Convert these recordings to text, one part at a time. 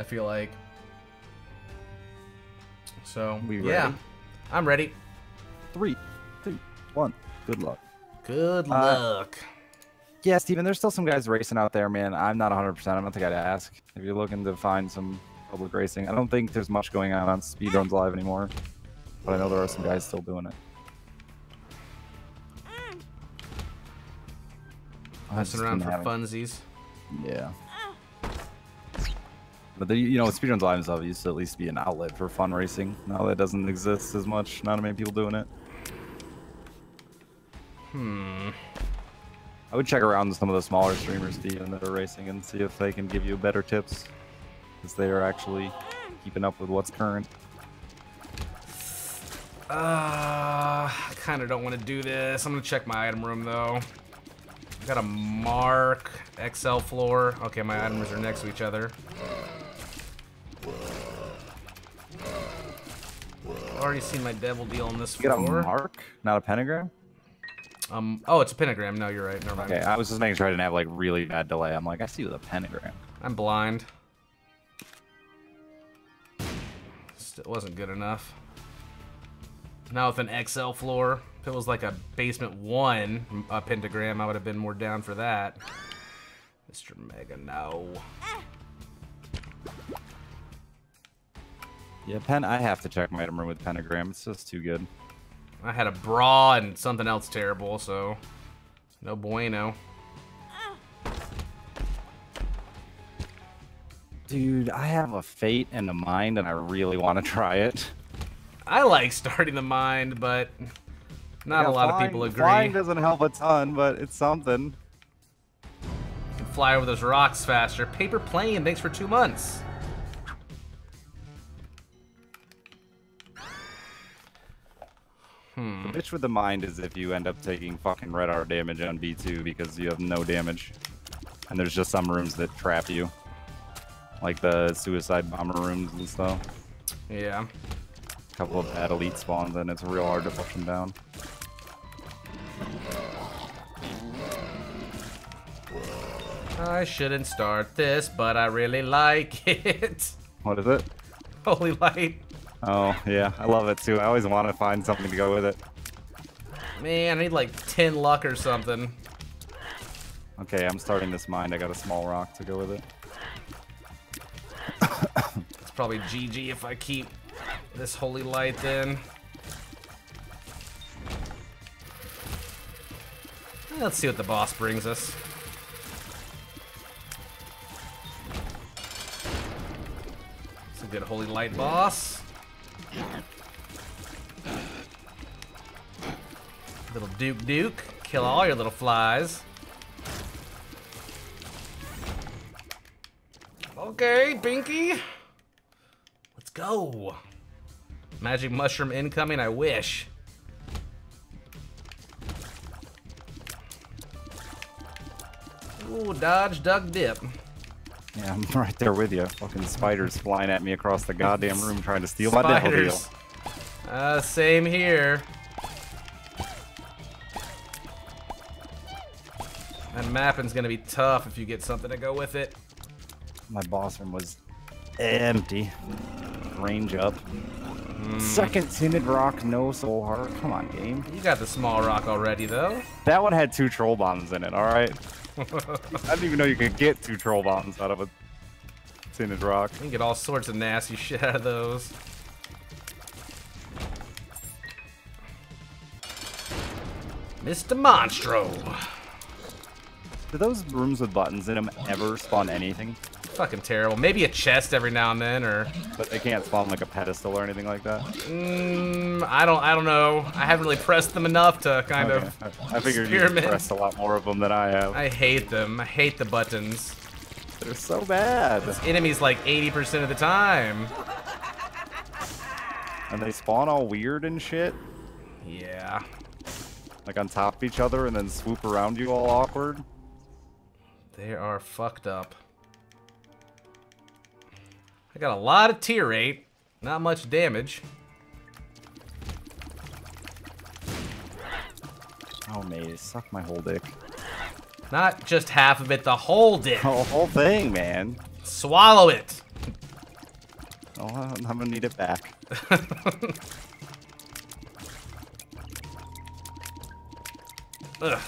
I feel like. So We yeah. I'm ready. Three, two, one. Good luck. Good Uh, luck. Yeah, Steven, there's still some guys racing out there, man. I'm not 100%. I'm not the guy to ask. If you're looking to find some public racing, I don't think there's much going on on Speedruns Live anymore. But I know there are some guys still doing it. Messing around for funsies. Yeah. But the, you know, Speedruns Live and stuff used to at least be an outlet for fun racing. Now that doesn't exist as much. Not many people doing it. Hmm. I would check around some of the smaller streamers, Steven, that are racing and see if they can give you better tips. Because they are actually keeping up with what's current. Uh, I kind of don't want to do this. I'm gonna check my item room though. Got a mark XL floor. Okay, my items are next to each other. I've already seen my devil deal on this You got a mark, not a pentagram? Um. Oh, it's a pentagram. No, you're right. Never mind. Okay, I was just making sure I didn't have like really bad delay. I'm like, I see you with a pentagram. I'm blind. Still wasn't good enough. Now with an XL floor, if it was like a basement one a pentagram, I would have been more down for that. Mr. Mega, no. Yeah, pen. I have to check my item room with pentagram. It's just too good. I had a bra and something else terrible, so no bueno. Dude, I have a fate and a mind, and I really want to try it. I like starting the mind, but not a lot flying- of people agree. Flying doesn't help a ton, but it's something. You can fly over those rocks faster. Paper plane, thanks for two months. Hmm. The bitch with the mind is if you end up taking fucking red R damage on B2 because you have no damage. And there's just some rooms that trap you. Like the suicide bomber rooms and stuff. Yeah. A couple of bad elite spawns and it's real hard to push them down. I shouldn't start this, but I really like it. What is it? Holy light. Oh, yeah, I love it too. I always want to find something to go with it. Man, I need like 10 luck or something. Okay, I'm starting this mine. I got a small rock to go with it. It's probably GG if I keep this holy light then. Let's see what the boss brings us. It's a good holy light boss. Little Duke Duke. Kill all your little flies. Okay, Pinky. Let's go. Magic mushroom incoming, I wish. Ooh, dodge, duck, dip. Yeah, I'm right there with you. Fucking spiders flying at me across the goddamn room trying to steal my devil deal. Uh, same here. And mapping's gonna be tough if you get something to go with it. My boss room was empty. Range up. Hmm. Second tinted rock, no soul heart. Come on, game. You got the small rock already, though. That one had two troll bombs in it, alright? I didn't even know you could get two troll bombs out of a tinted rock. You can get all sorts of nasty shit out of those. Mr. Monstro. Do those rooms with buttons in them ever spawn anything? Fucking terrible. Maybe a chest every now and then, or But they can't spawn like a pedestal or anything like that? mm, I don't. I don't know. I haven't really pressed them enough to kind Okay. of. I figured you pressed a lot more of them than I have. I hate them. I hate the buttons. They're so bad. Enemies like 80% of the time. And they spawn all weird and shit. Yeah. Like on top of each other and then swoop around you all awkward. They are fucked up. I got a lot of tier 8. not much damage. Oh, maze, suck my whole dick. Not just half of it, the whole dick. The whole thing, man. Swallow it. Oh, I'm gonna need it back. Ugh.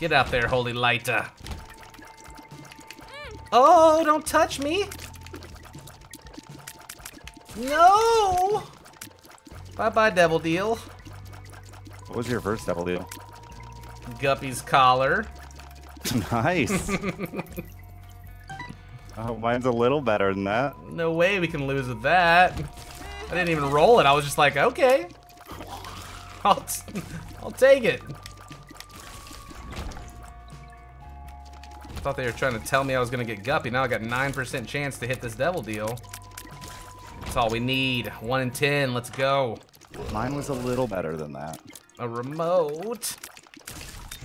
Get out there, holy lighter. Mm. Oh, don't touch me. No. Bye-bye, Devil Deal. What was your first Devil deal? Guppy's collar. nice. oh, mine's a little better than that. No way we can lose with that. I didn't even roll it. I was just like, okay. I'll, t I'll take it. I thought they were trying to tell me I was going to get Guppy. Now I got 9% chance to hit this Devil Deal. That's all we need. 1 in 10. Let's go. Mine was a little better than that. A remote.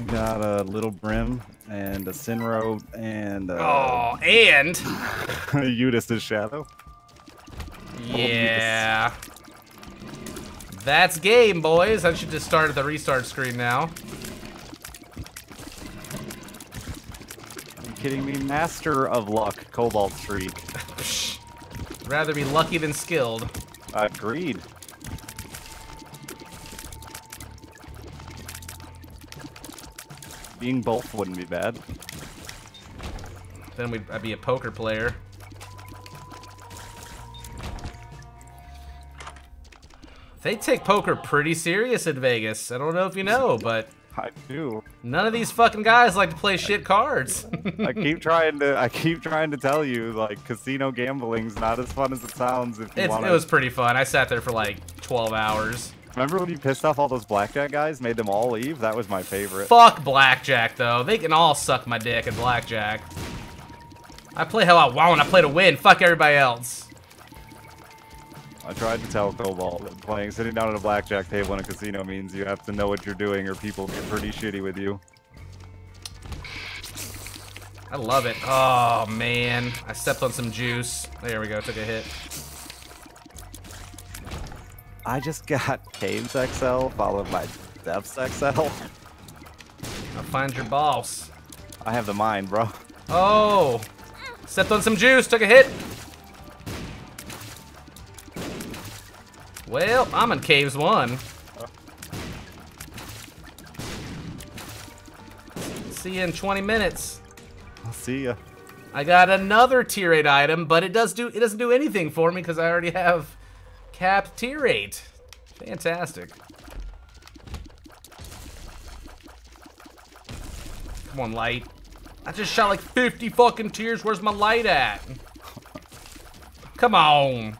Got a little brim and a Sinro and uh, a Oh, and Judas's shadow. yeah. That's game, boys. I should just start at the restart screen now. Are you kidding me? Master of Luck, Cobalt Streak. Rather be lucky than skilled. Agreed. Being both wouldn't be bad. Then we'd, I'd be a poker player. They take poker pretty serious in Vegas. I don't know if you know, but I do. none of these fucking guys like to play shit cards. I keep trying to. I keep trying to tell you, like, casino gambling's not as fun as it sounds. If you It's, want it was pretty fun. I sat there for like 12 hours. Remember when you pissed off all those blackjack guys, made them all leave? That was my favorite. Fuck blackjack though. They can all suck my dick at blackjack. I play how I want. I play to win. Fuck everybody else. I tried to tell Cobalt that playing sitting down at a blackjack table in a casino means you have to know what you're doing, or people get pretty shitty with you. I love it. Oh man, I stepped on some juice. There we go. Took a hit. I just got Caves XL followed by Depths XL. I'll find your boss. I have the mind, bro. Oh, stepped on some juice. Took a hit. Well, I'm in caves one. See you in 20 minutes. I'll see ya. I got another tier 8 item, but it does do it doesn't do anything for me because I already have capped tier 8. Fantastic. Come on, light. I just shot like 50 fucking tiers. Where's my light at? Come on.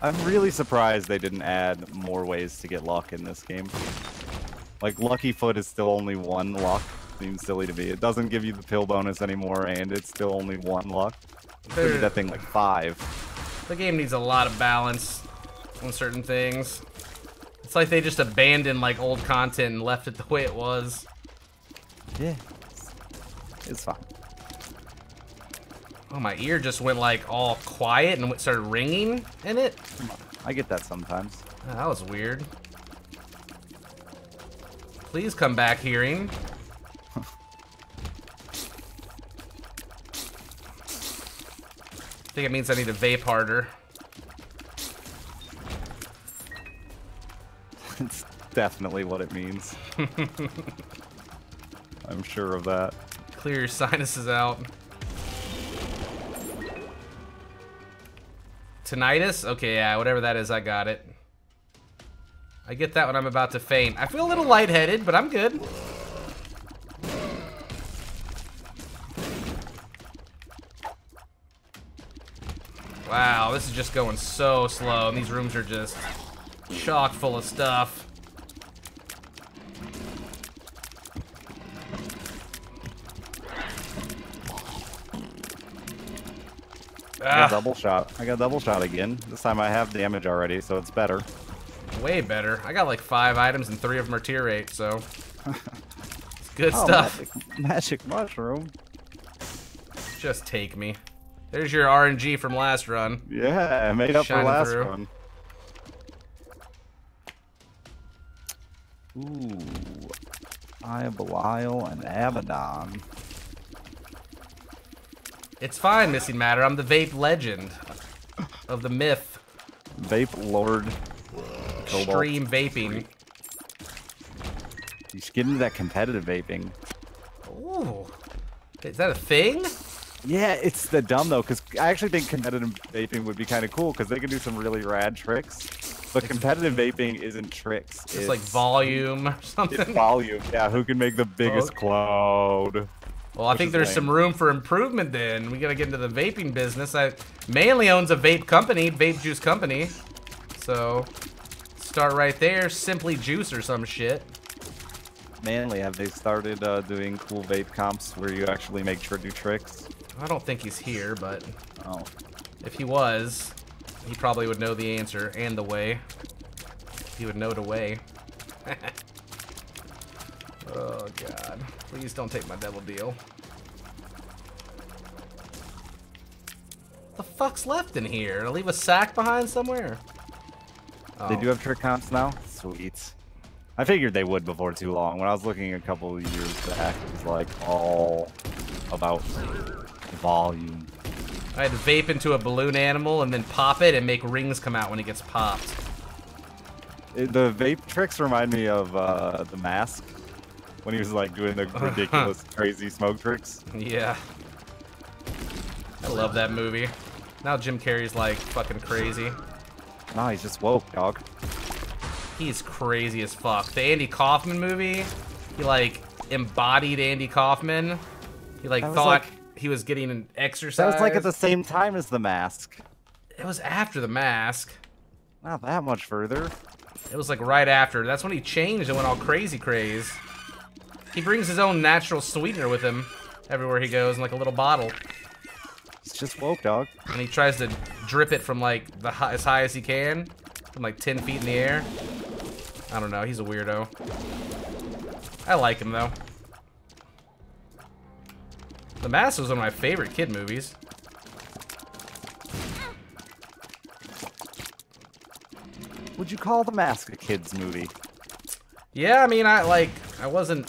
I'm really surprised they didn't add more ways to get luck in this game. Like, Lucky Foot is still only one luck. Seems silly to me. It doesn't give you the pill bonus anymore, and it's still only one luck. Give that thing like five. The game needs a lot of balance on certain things. It's like they just abandoned like old content and left it the way it was. Yeah. It's fine. Oh, my ear just went like all quiet and started ringing in it. I get that sometimes. Oh, that was weird. Please come back, hearing. I think it means I need to vape harder. it's definitely what it means. I'm sure of that. Clear your sinuses out. Tinnitus? Okay, yeah, whatever that is, I got it. I get that when I'm about to faint. I feel a little lightheaded, but I'm good. Wow, this is just going so slow, and these rooms are just chock full of stuff. I got Ah. double shot. I got double shot again. This time I have damage already, so it's better. Way better. I got like five items and three of them are tier 8, so. It's good Oh, stuff. Magic, magic mushroom. Just take me. There's your RNG from last run. Yeah, I made up Shining for last through. one. Ooh. Of Belial and Abaddon. It's fine, Missing Matter. I'm the vape legend of the myth. Vape Lord. Extreme vaping. You should get into that competitive vaping. Ooh. Is that a thing? Yeah, it's the dumb though, because I actually think competitive vaping would be kind of cool because they can do some really rad tricks. But competitive vaping isn't tricks. It's, like volume or it's volume. Yeah, who can make the biggest Okay. cloud? Well, I think there's lame. some room for improvement then. We gotta get into the vaping business. I Manly owns a vape company, vape juice company. So start right there. Simply Juice or some shit. Manly, have they started uh, doing cool vape comps where you actually make sure to do tricks? I don't think he's here, but Oh, if he was, he probably would know the answer and the way. He would know the way. oh. Please don't take my devil deal. The fuck's left in here? To leave a sack behind somewhere? they Oh. do have trick comps now. Sweet. I figured they would before too long. When I was looking a couple of years back, it was like all about volume. I had to vape into a balloon animal and then pop it and make rings come out when it gets popped. It- the vape tricks remind me of uh, the mask when he was like doing the ridiculous, crazy smoke tricks. Yeah. I love that movie. Now Jim Carrey's like fucking crazy. Nah, he's just woke, dog. He's crazy as fuck. The Andy Kaufman movie, he like embodied Andy Kaufman. He like thought like- he was getting an exercise. That was like at the same time as the mask. It was after the mask. Not that much further. It was like right after. That's when he changed and went all crazy craze. He brings his own natural sweetener with him everywhere he goes in like a little bottle. He's just woke, dog. And he tries to drip it from like the high, as high as he can, from like 10 feet in the air. I don't know. He's a weirdo. I like him though. The Mask was one of my favorite kid movies. Would you call the mask a kids movie? Yeah, I mean, I like, I wasn't.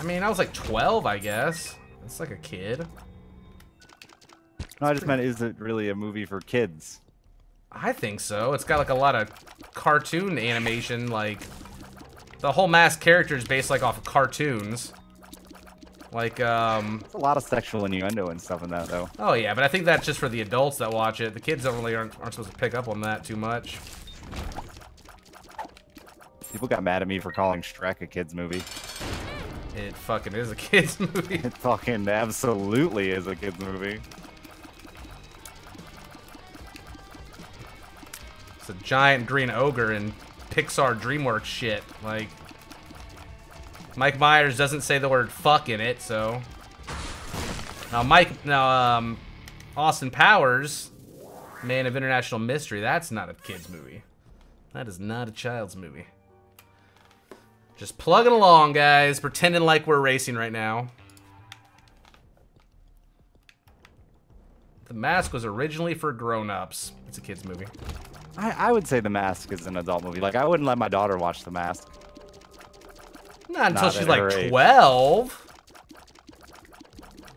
I mean, I was like 12, I guess. It's like a kid. No, I just meant, is it really a movie for kids? I think so. It's got like a lot of cartoon animation, like the whole mask character is based like off of cartoons. Like, um, There's a lot of sexual innuendo and stuff in that, though. oh yeah, but I think that's just for the adults that watch it. The kids don't really aren't, aren't supposed to pick up on that too much. People got mad at me for calling Shrek a kids movie. It fucking is a kids movie. It fucking absolutely is a kids movie. It's a giant green ogre and Pixar DreamWorks shit. Like, Mike Myers doesn't say the word fuck in it, so. Now, Mike, now, um, Austin Powers, Man of International Mystery, that's not a kid's movie. That is not a child's movie. Just plugging along, guys, pretending like we're racing right now. The Mask was originally for grown-ups. It's a kid's movie. I, I would say The Mask is an adult movie. Like, I wouldn't let my daughter watch The Mask. Not until Not she's like 12.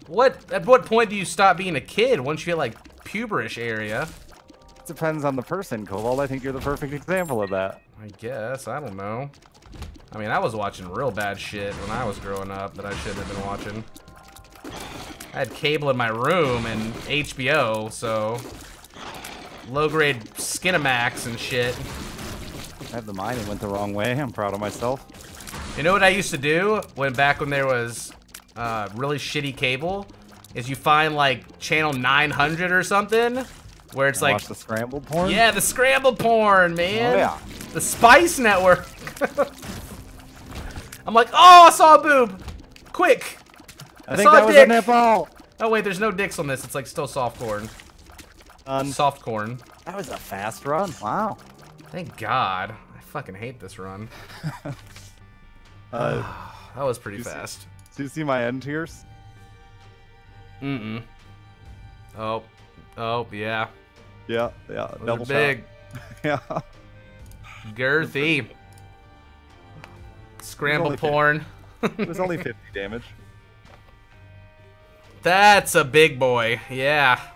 What at what point do you stop being a kid? Once you hit like puberish area? It depends on the person, Cobalt. I think you're the perfect example of that. I guess. I don't know. I mean, I was watching real bad shit when I was growing up that I shouldn't have been watching. I had cable in my room and HBO, so low grade Skinemax and shit. I have the mind and went the wrong way. I'm proud of myself. You know what I used to do when back when there was uh, really shitty cable? Is you find like channel 900 or something, where it's like, Watch the scrambled porn? yeah, the scramble porn, man. Oh, yeah. The Spice Network. I'm like, oh, I saw a boob. Quick. I think saw that a was dick. a nipple. Oh wait, there's no dicks on this. It's like still soft corn. Um, Soft corn. that was a fast run. Wow. Thank God. I fucking hate this run. Uh, That was pretty You see- fast. do you see my end tears? Mm-mm. Oh. Oh, yeah. Yeah, yeah. Those double big. Yeah. Girthy. Scramble porn. It was only 50 damage. That's a big boy. Yeah.